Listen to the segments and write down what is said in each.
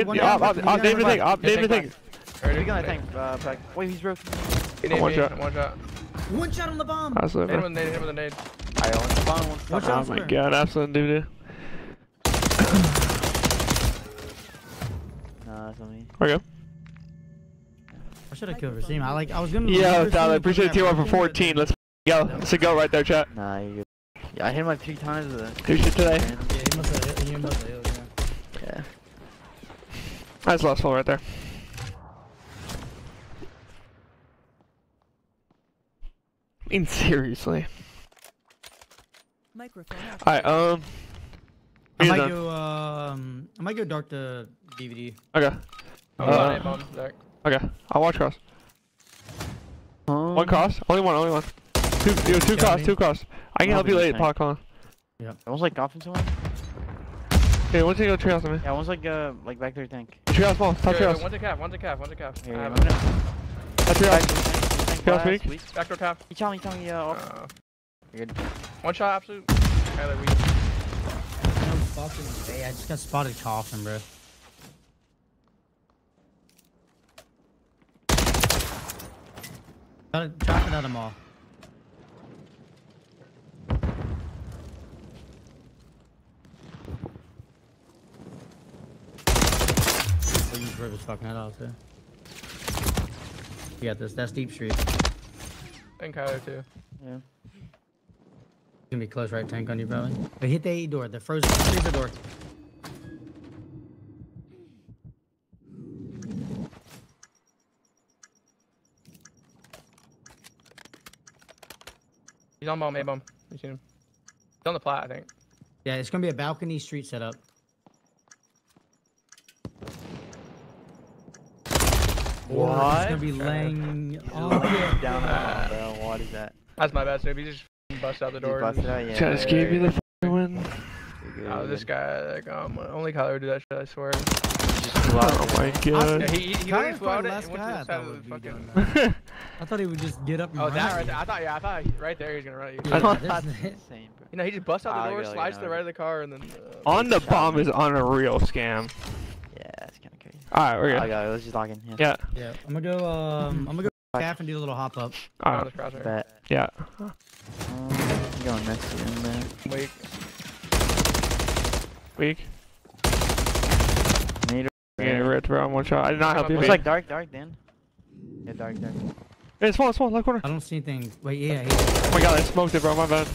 nade. one Yeah, down, I'll, I'll down, the thing. I'll nade the thing. Ready? gonna tank, uh, back. Wait, he's broke. He needed One me. shot. One shot. One shot on the bomb. That's Hit him with a nade. Hit him with a nade. I own the bomb. One Watch stuck out Oh my god, absolute DVD. Nah, that's on me. Okay. I should have killed Rasim. I like. I was gonna. Yo, Rasim, Tyler, but appreciate that the tier one for 14. Let's go. Let's go right there, chat. Nah, you're good. Yeah, I hit him like three times with a Who shit today? Yeah, he must have. hit- He must have. hit, yeah. Yeah. That's last full right there. I mean, seriously. Microphone Alright, um. I might done. go. Um, I might go dark to DVD. Okay. Oh, Uh, nade bomb, Zach. Okay. I'll watch cross. Um, One cross? Only one, only one. Two, yo, two cross, two cross. I can help you the late, tank. Pac, on. I was like golfing someone. Hey, once you go tree house on me. Yeah, I was like uh like back there tank. Tree house small, top Yo, tree yo, house. One's a calf. One's a calf. One's a calf. Here, I I'm have it. gonna. Top tree Back house. to the tank, tank Chaos last weak? Backdoor calf. He tell me, tell me, uh, off. Uh, good. one shot, absolute. Tyler, weak. No fucking way. I just got spotted coughing, bro. Gotta Drop it at them all. Rip his fucking head off too. You got this. That's deep street. And Kyler, too. Yeah. gonna be close right tank on you probably. But hit the A door. The frozen freezer door. He's on bomb, A bomb. You seen him? He's on the plat, I think. Yeah, it's gonna be a balcony street setup. Or It's What? gonna be laying. Oh Down yeah. there, bro. What is that? That's my bad, Snoop. He just f***ing busted out the You door. busted out, yeah. Just gave you the f***ing win. Oh, you're this guy, like, um, only Kyler would do that shit, I swear. Just flew out. Oh my Yeah, god. he, he, he Kyler's literally flew out it and went to I the side thought of the fucking... I thought he would just get up and Oh, run. that right there. I thought, yeah, I thought he- right there he's gonna run at you. Yeah, That's insane, bro. You know, he just busts out Ah, the door, yeah, slides yeah, to the right of the car, and then. Uh, On the bomb is on a real scam. Yeah, that's kind of crazy. Alright, we're good. yeah, let's just log in. Yeah. Yeah. Yeah, I'm gonna go. Um, I'm gonna go calf and do a little hop up. on Alright. Bet. Yeah. Um, I'm going next to him there. Wait. Weak. Need You're getting ripped, bro. on one shot. I did not help you. It Looks mate. like dark, dark, Dan. Yeah, dark, dark. Hey, small, small, left corner. I don't see anything. Wait, yeah. He, Oh my god, I smoked it, bro. My bad.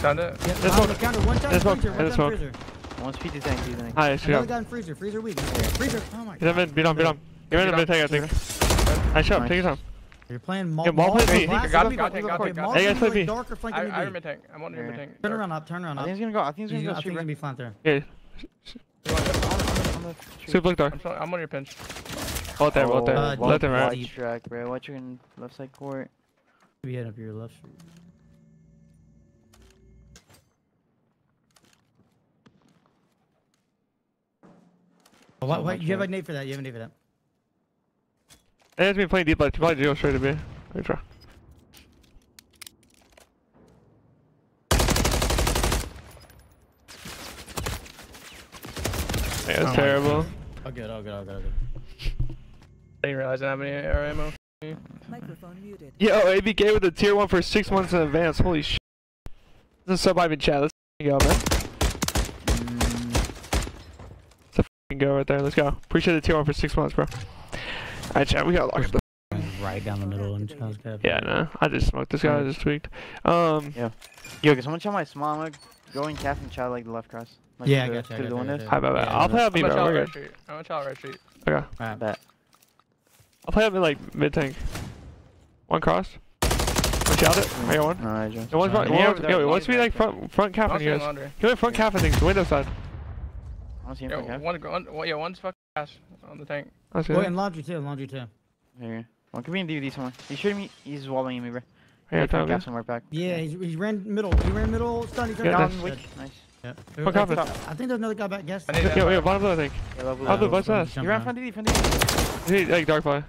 Found it. yeah. This on one- the counter. One shot this one- freezer. One shot one. freezer. One speed to tank, speed to tank. Hi, Another shoot guy in freezer. Freezer weak. Freezer. Oh my He's in god. mid. Beat on, beat on. You're in the mid Beat tank, I think. Nice shot. Nice. Take your time. You're playing mall. Yeah, ball play B. glass, Got okay, me, got me, got me, okay, got mall me. Hey, guys, can play be, B. like, Dark or flanking I, me I B. remember tank. I'm wondering Yeah. tank. Turn around up. Turn around I think he's gonna go. I think he's He's gonna gonna, I think he's gonna be flank there. Yeah. On the- on the tree. Super look dark. I'm, sorry, I'm on your pinch. Both there, both there. Left and right. White track, bro. Watch your left side court. We head up your left. Oh, what, So what, you have a right. nade for that. You have a nade for that. It has been playing deep left. You probably go straight to B. Good try. Yeah, Oh it's my terrible. Oh, good. Oh, good. Oh, good. Oh, good. I didn't realize I didn't have any air ammo. Microphone muted. Yo, ABK with a tier 1 for 6 months in advance. Holy shit. This is sub Ivan chat. Let's go, man. F***ing go right there. Let's go. Appreciate the tier 1 for 6 months, bro. Alright, chat. We gotta lock up the. Right down the middle and Charles Cap. Yeah, no. I just smoked this guy. I just tweaked. Um, Yeah. Yo, can someone tell my small? I'm gonna go in calf and try like the left cross. Like Yeah, I through got the- you. I through got the you, I windows. got you. Alright, bye, bye. Yeah, I'll play yeah. out B, I'm gonna bro. child We're right good. street. I'm gonna child right street. Okay. I bet. I'll play up in like mid tank. One cross. One shout it. I got one. No, I just. Yo, one's front. Yeah, Yo, over there, yo, what's be like front front cap I'm on you guys? laundry. Give me front cap I think. Window side. I don't see him Yo, for calf. one, one, one, yeah, one's fucking ass on the tank. That's Oh, good. and laundry too. Laundry too. Here. One could be in DVD somewhere. He's shooting me. He's wallbanging me, bro. Yeah, Like, time calf somewhere back. Yeah, he, he ran middle. He ran middle. Stun. He turned Yeah, down. that's- Down, Good. weak. Nice. Yeah. What I happened? think, I think there's another guy back. Guess. I need that. Yo, yo, bottom blue I think. Yeah, love I'll do blue. what's that? He ran down. front DD, front DD. He like dark fly.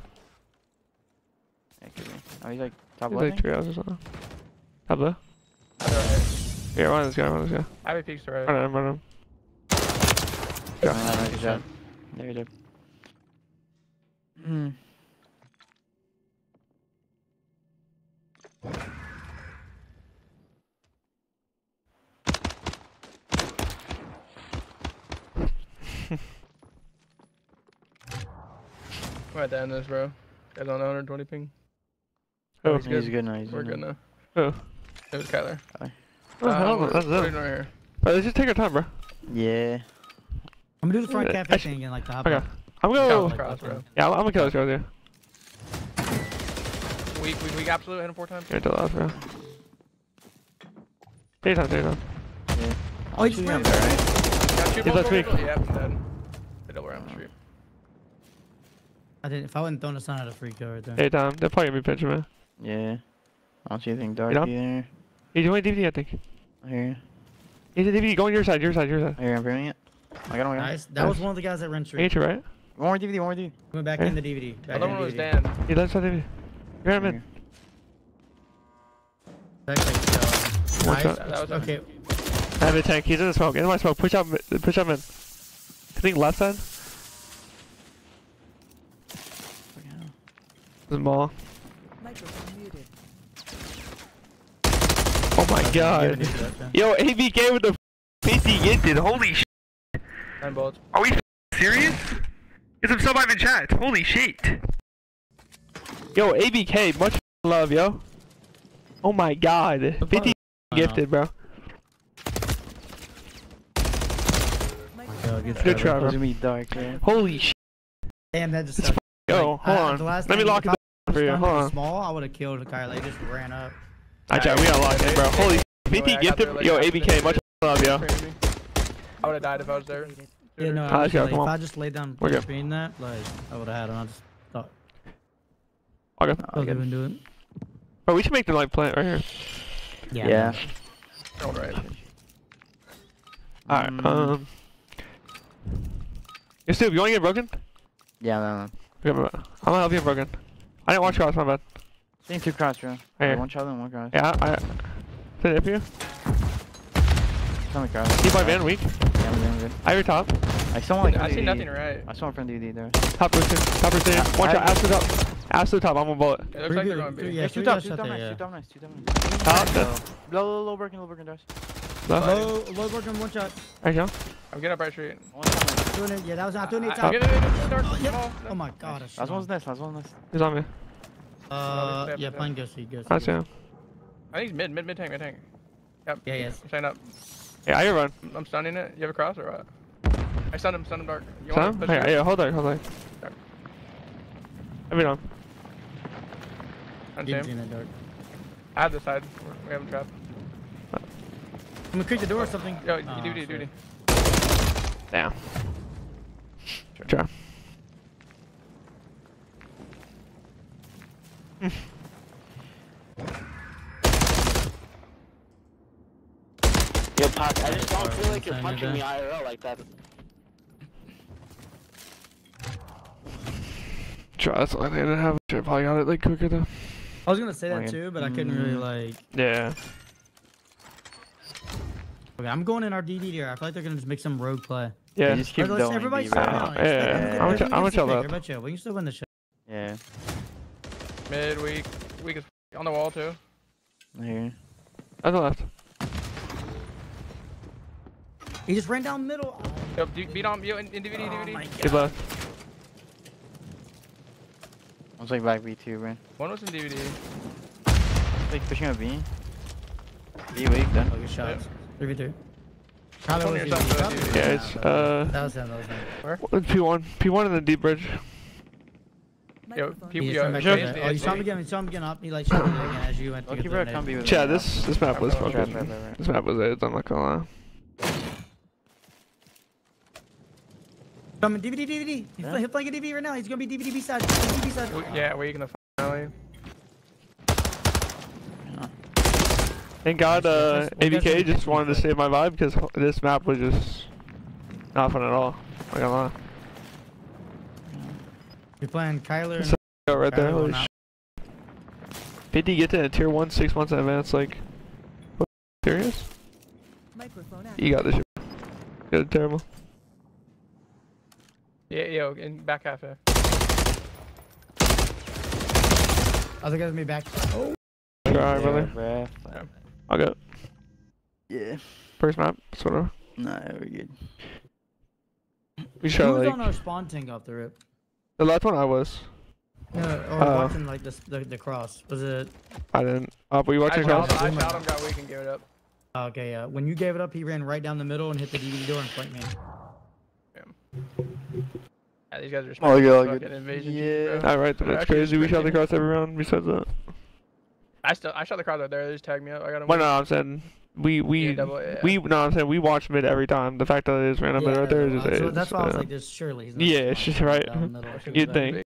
Yeah, could be. Oh, he's like top He's left. like three hours or something. Top blue. Other right. Yeah, run this guy, run this guy. I have a peeks to right. Run him, run him. Yeah. Nice shot. There, there. Hmm. We're at the end of this, bro. Guys on 120 ping. Oh, he's good. He's good now. He's We're good good now. now. oh. It was Kyler. Oh, hell, we're- that's we're right here. But let's just take our time, bro. Yeah. I'm gonna do the front Yeah, cafe actually- thing and like the hop Okay. up. I'm gonna Go. go. Cross, bro. Yeah, I'm, I'm gonna kill this guy with you. We, we, we absolutely hit him four times. Here, to the left, bro. Take your time, take. Yeah. Oh, he's shooting right. there, right? Yeah, shoot He's both, left both, weak. both. Yeah, I'm dead. They double around the street. I didn't. If I wouldn't thrown the sun, I'd have free kill right there. Take your time. They're probably gonna be pitching, man. Yeah. I don't see anything dark know? either. He's doing DVD, I think. I hear you. He's a DVD. Go on your side, your side, your side. I hear I'm bringing it. I got him. I got him. Nice. That was one of the guys that ran Ain't street. right? One more DVD. One more DVD. Went back Yeah. in the DVD. Back Other one was Dan. He left side DVD. You're him in. Here. Like, uh, nice. That was. Okay. I have a tank. He's in the smoke. In my smoke. Push up. Push up in. I think left side. The ball. Oh my god. to that guy. Yo, ABK with the 50 gifted. Holy sh. Nine bullets. Are we serious? Get some sub in chat. Holy shit. Yo, ABK, much love, yo. Oh my god. 50 gifted, bro. Yo, good Good try, try, bro. bro. Gonna be dark, man. Holy sh. Damn, that just It's sucked. Yo, Like, hold I- on. the last Let me lock the it down for you. Hold on. Small, I would have killed Kyle. They just ran up. I tried. We gotta lock in, bro. Holy. I 50 gifted. Yo, ABK, much love, yo. Crazy. I would have died if I was there. Yeah, no, let's go, honestly, come if on. I just laid down We're good. between that, like, I would have had him. I just thought, Okay. Oh, I'll good. give him do it. Bro, we should make the light plant right here. Yeah. All right. Alright, Mm. um. Yo, Stu, you wanna get broken? Yeah, no, no. Okay, I'm gonna help you get broken. I didn't watch cross, my bad. Same two cross, bro. Here. One shot and one cross. Yeah, I. Did it for you? Tell me cross. Keep my van weak. Yeah, I'm good, I'm good. I have your top. I saw one like I see DVD. nothing right. I saw one from DVD there. Top boosting. Top boosting. I- Watch I- out, absolute top. Absolute top, I'm on bullet. It looks like they're going three- B. yeah, two top, two top nice, two top nice, two top nice. Top, Low, low, low, low broken, low broken doors. No? Low, low working one shot. There you go. I'm getting up right street. One top. Doing it. Yeah, that was not doing it. Top. I'm getting it. it's dark. Yep. small. Oh my god. I shot Last him. one's this, last one's this. He's on me. Uh, yeah, step. playing ghosty, ghosty. I see him. I think he's mid, mid, mid tank, mid tank. Yep. Yeah, yes. I'm up. Yeah, I can run. I'm stunning it. You have a cross or what? I stunned him, stunned him dark. You want Sam? to push Hey, yeah, hold on, hold on. Dark. Let me know. On Didn't see in that dark. I have this side. We're- have him trapped. I'm gonna creep the door or something. Yo, Oh, DVD, shit. DVD. Damn. Try. I just don't feel like you're punching me saying IRL like that. Try, that's the only thing I didn't have. Should've probably got it like quicker though. I was gonna say that too, but I couldn't really Mm. like. Yeah. Okay, I'm going in our DD here. I feel like they're gonna just make some rogue play. Yeah. Just keep Let's- going. everybody B, slow bro. down. Yeah, yeah, Expect them to yeah. get- I'm gonna- gonna I'm gonna chill some out. pick. Everybody chill. We can still win the shit. Yeah. Mid, weak. Weak is on the wall too. I hear. On the left. He just ran down middle. Yo, d- beat on, yo, in, in DVD, oh DVD. my Good god. left. One's like back B2, bro. One was in DVD. Like pushing a B. B weak then. Oh, good shots. Three v three. Twenty Probably or was something, easy. that'd Probably be- Yeah, was it's uh That was him. That was him. P1. P1 in the deep bridge. Yo, Microphone people, He just yo, Sure. Oh, you saw him again. You saw him again up. He like shot him again as you went to Lucky get bro, the come be nade. with Chad, this this map was Trap, Trap, fucking. This map was it. I'm not gonna lie. Coming DVD DVD. He's Yeah. he's playing a DVD right now. He's gonna be DVD B side. DVD B side. we- yeah, weak in the finale. Thank God, uh, ABK just wanted to save my vibe because this map was just not fun at all. Not gonna lie. You're playing Kyler. So- Go right there. Kyler Holy sh- out. 50 get to tier 1 six months in advance. Like, what? serious? You got this shit. Good, terrible. Yeah, yo, in back half there. Other guys may back. Oh, Alright, brother. bruh. Yeah. I'll go. Yeah. First map, sort of. Nah, we're good. We who should was like on our spawn tank off the rip? the last one I was. No, or Uh, watching like the, the the cross. Was it? I didn't. Uh, but you I watching shot, cross? him, I shot him, got weak and gave it up. oh, okay, yeah. When you gave it up, he ran right down the middle and hit the DVD door and flanked me. Yeah, these guys are just Oh, yeah, fucking good. invasion Yeah. team, bro. Alright, that's actually crazy. We shot the sprinting. cross every round besides that. I still, I shot the crowd out there. They just tagged me up. I got him. Well, weak. no, I'm saying we we Yeah, double, yeah. we no, I'm saying we watch mid every time. The fact that it is random mid right there is just so that's why I was like, this surely. He's not Yeah, spawn it's just right. down the middle. Should've You'd been think. big.